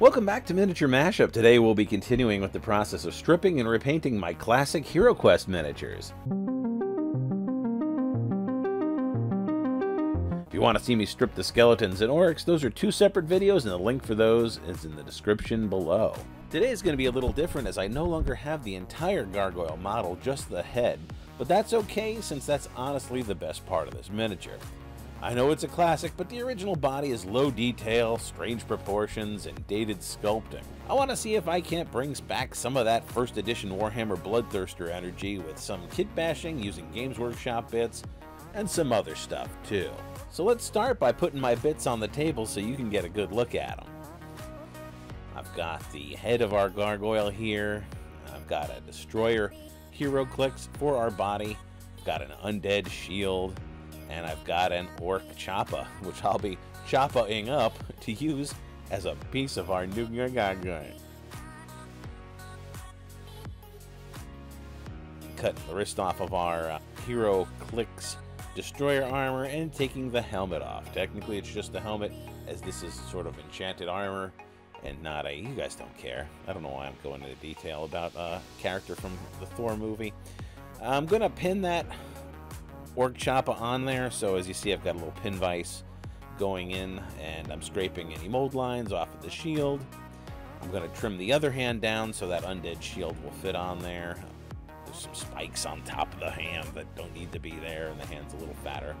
Welcome back to Miniature Mashup. Today we'll be continuing with the process of stripping and repainting my classic HeroQuest miniatures. If you want to see me strip the skeletons and orcs, those are two separate videos and the link for those is in the description below. Today is going to be a little different as I no longer have the entire gargoyle model, just the head, but that's okay since that's honestly the best part of this miniature. I know it's a classic, but the original body is low detail, strange proportions, and dated sculpting. I want to see if I can't bring back some of that first edition Warhammer Bloodthirster energy with some kit bashing using Games Workshop bits, and some other stuff too. So let's start by putting my bits on the table so you can get a good look at them. I've got the head of our gargoyle here, I've got a destroyer HeroClix for our body, I've got an undead shield, and I've got an orc choppa, which I'll be choppaing up to use as a piece of our new gargoyle. Cut the wrist off of our uh, Hero Clicks destroyer armor and taking the helmet off. Technically, it's just the helmet, as this is sort of enchanted armor and not a. You guys don't care. I don't know why I'm going into detail about a character from the Thor movie. I'm gonna pin that Orc Choppa on there. So as you see, I've got a little pin vise going in and I'm scraping any mold lines off of the shield. I'm going to trim the other hand down so that undead shield will fit on there. There's some spikes on top of the hand that don't need to be there and the hand's a little fatter.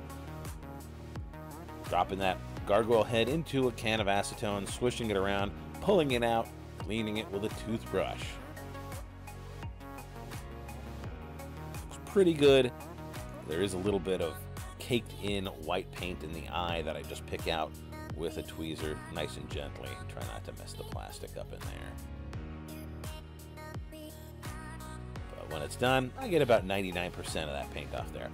Dropping that gargoyle head into a can of acetone, swishing it around, pulling it out, cleaning it with a toothbrush. It's pretty good. There is a little bit of caked in white paint in the eye that I just pick out with a tweezer nice and gently. Try not to mess the plastic up in there. But when it's done, I get about 99% of that paint off there.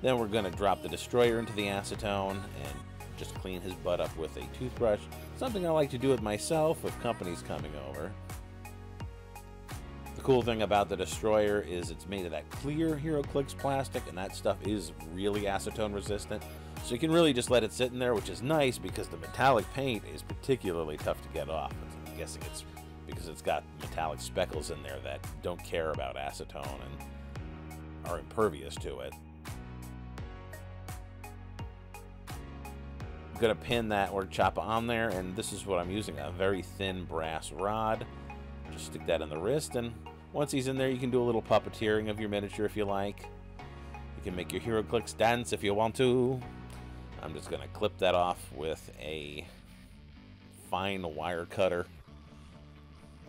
Then we're going to drop the destroyer into the acetone and just clean his butt up with a toothbrush. Something I like to do with myself if company's coming over. Cool thing about the Destroyer is it's made of that clear HeroClix plastic, and that stuff is really acetone resistant. So you can really just let it sit in there, which is nice because the metallic paint is particularly tough to get off. I'm guessing it's because it's got metallic speckles in there that don't care about acetone and are impervious to it. I'm going to pin that Orc Choppa on there, and this is what I'm using, a very thin brass rod. Just stick that in the wrist, and once he's in there, you can do a little puppeteering of your miniature if you like. You can make your HeroClix dance if you want to. I'm just going to clip that off with a fine wire cutter.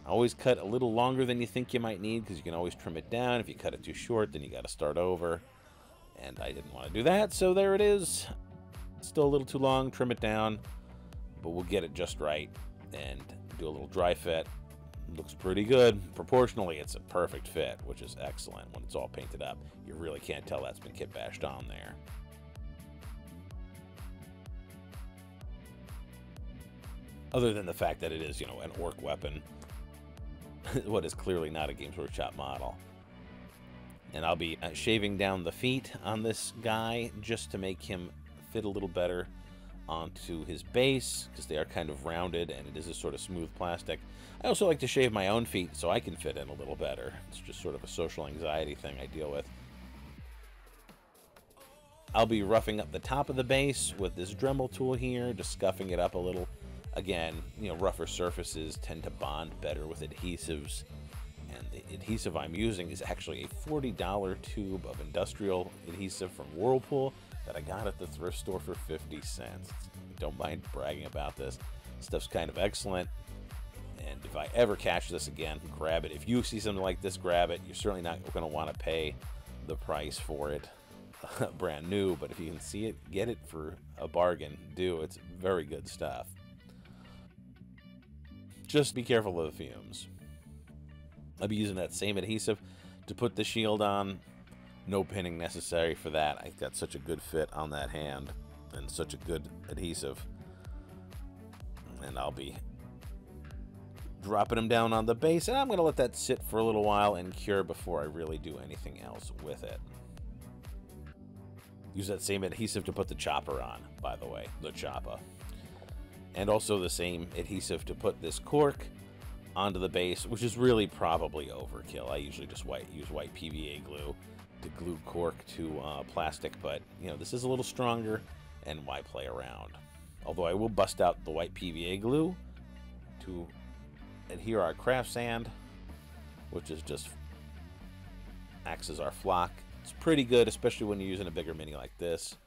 Always cut a little longer than you think you might need because you can always trim it down. If you cut it too short, then you got to start over. And I didn't want to do that, so there it is. Still a little too long, trim it down, but we'll get it just right and do a little dry fit looks pretty good. Proportionally, it's a perfect fit, which is excellent. When it's all painted up, you really can't tell that's been kit bashed on there. Other than the fact that it is, you know, an orc weapon, what is clearly not a Games Workshop model. And I'll be uh, shaving down the feet on this guy just to make him fit a little better onto his base because they are kind of rounded and it is a sort of smooth plastic. I also like to shave my own feet so I can fit in a little better. It's just sort of a social anxiety thing I deal with. I'll be roughing up the top of the base with this Dremel tool here, just scuffing it up a little. Again, you know, rougher surfaces tend to bond better with adhesives. And the adhesive I'm using is actually a $40 tube of industrial adhesive from Whirlpool that I got at the thrift store for 50 cents. Don't mind bragging about this. Stuff's kind of excellent. And if I ever catch this again, grab it. If you see something like this, grab it. You're certainly not going to want to pay the price for it brand new, but if you can see it, get it for a bargain. Do. It's very good stuff. Just be careful of the fumes. I'll be using that same adhesive to put the shield on no pinning necessary for that. I got such a good fit on that hand and such a good adhesive. And I'll be dropping them down on the base, and I'm going to let that sit for a little while and cure before I really do anything else with it. Use that same adhesive to put the chopper on, by the way, the chopper. and also the same adhesive to put this cork onto the base, which is really probably overkill. I usually just white, use white PVA glue to glue cork to uh, plastic, but you know this is a little stronger, and why play around? Although I will bust out the white PVA glue to adhere our craft sand, which is just acts as our flock. It's pretty good, especially when you're using a bigger mini like this.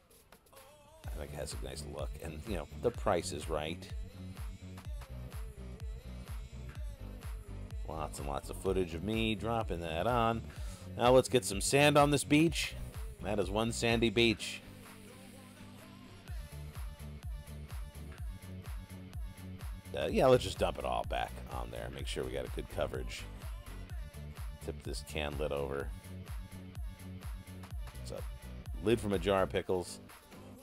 I think it has a nice look, and you know the price is right. Lots and lots of footage of me dropping that on. Now let's get some sand on this beach. That is one sandy beach. Uh, yeah, let's just dump it all back on there. Make sure we got a good coverage. Tip this can lid over. It's a lid from a jar of pickles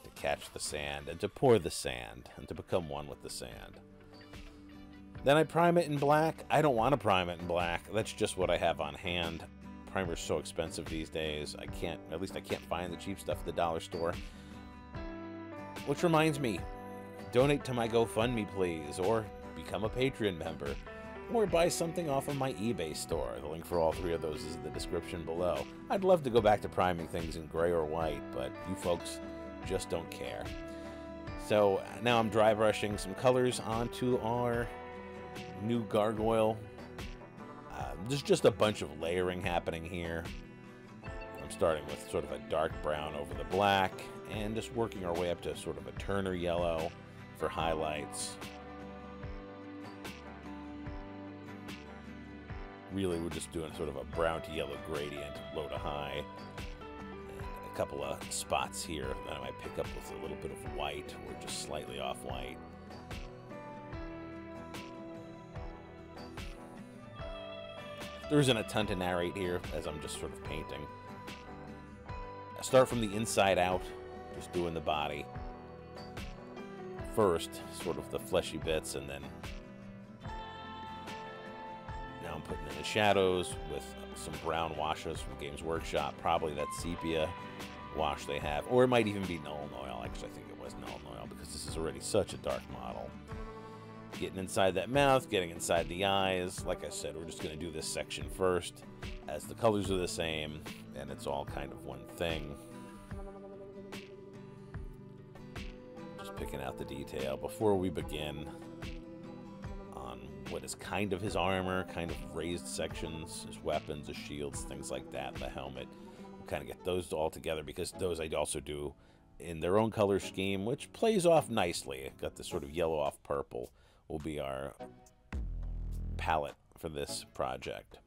to catch the sand and to pour the sand and to become one with the sand. Then I prime it in black. I don't want to prime it in black. That's just what I have on hand. Primer's so expensive these days. I can't, at least I can't find the cheap stuff at the dollar store. Which reminds me, donate to my GoFundMe, please, or become a Patreon member, or buy something off of my eBay store. The link for all three of those is in the description below. I'd love to go back to priming things in gray or white, but you folks just don't care. So now I'm dry brushing some colors onto our new gargoyle. Uh, there's just a bunch of layering happening here. I'm starting with sort of a dark brown over the black and just working our way up to sort of a Turner yellow for highlights. Really, we're just doing sort of a brown to yellow gradient, low to high. And a couple of spots here that I might pick up with a little bit of white or just slightly off There isn't a ton to narrate here as I'm just sort of painting. I start from the inside out, just doing the body. First, sort of the fleshy bits, and then now I'm putting in the shadows with some brown washes from Games Workshop. Probably that sepia wash they have, or it might even be Nuln Oil. Actually, I think it was Nuln Oil because this is already such a dark model getting inside that mouth, getting inside the eyes. Like I said, we're just going to do this section first, as the colors are the same, and it's all kind of one thing. Just picking out the detail before we begin on what is kind of his armor, kind of raised sections, his weapons, his shields, things like that, the helmet. We'll kind of get those all together because those I also do in their own color scheme, which plays off nicely. Got this sort of yellow off purple will be our palette for this project.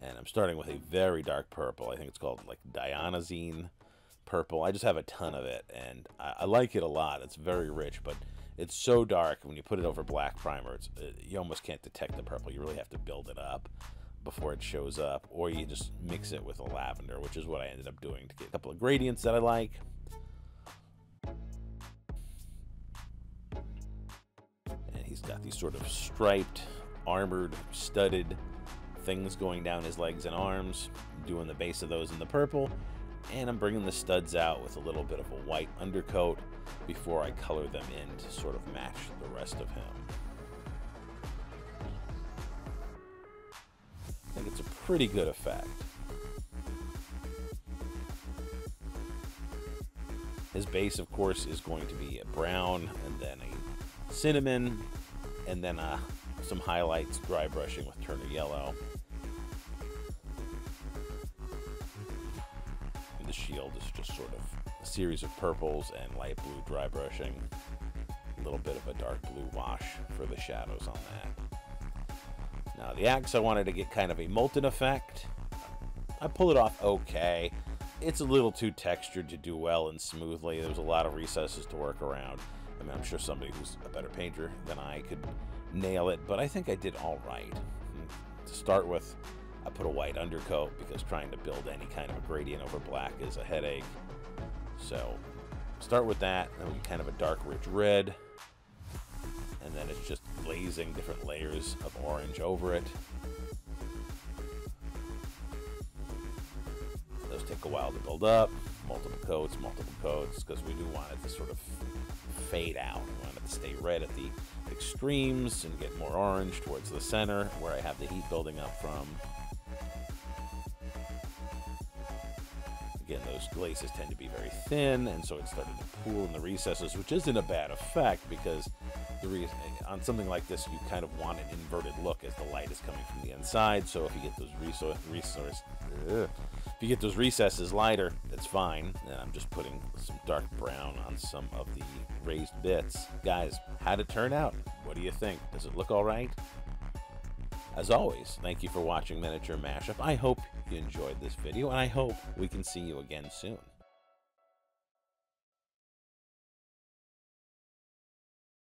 And I'm starting with a very dark purple. I think it's called like Dionysian purple. I just have a ton of it, and I, I like it a lot. It's very rich, but it's so dark when you put it over black primer. It's it, uh, you almost can't detect the purple. You really have to build it up before it shows up, or you just mix it with a lavender, which is what I ended up doing to get a couple of gradients that I like. He's got these sort of striped, armored, studded things going down his legs and arms, doing the base of those in the purple. And I'm bringing the studs out with a little bit of a white undercoat before I color them in to sort of match the rest of him. I think it's a pretty good effect. His base, of course, is going to be a brown and then a cinnamon and then uh, some highlights dry brushing with Turner Yellow. And the shield is just sort of a series of purples and light blue dry brushing. A little bit of a dark blue wash for the shadows on that. Now the axe I wanted to get kind of a molten effect. I pull it off okay. It's a little too textured to do well and smoothly. There's a lot of recesses to work around. I mean, I'm sure somebody who's a better painter than I could nail it, but I think I did all right. To start with, I put a white undercoat because trying to build any kind of a gradient over black is a headache. So start with that, then we get kind of a dark rich red, and then it's just glazing different layers of orange over it. Those take a while to build up. multiple coats, multiple coats, because we do want it to sort of fade out. I want it to stay red at the extremes and get more orange towards the center where I have the heat building up from. Again, those glazes tend to be very thin, and so it started to pool in the recesses, which isn't a bad effect because the on something like this, you kind of want an inverted look as the light is coming from the inside. So if you get those resource, resource ugh, if you get those recesses lighter, that's fine. And I'm just putting some dark brown on some of the raised bits. Guys, how'd it turn out? What do you think? Does it look all right? As always, thank you for watching Miniature Mashup. I hope you enjoyed this video, and I hope we can see you again soon.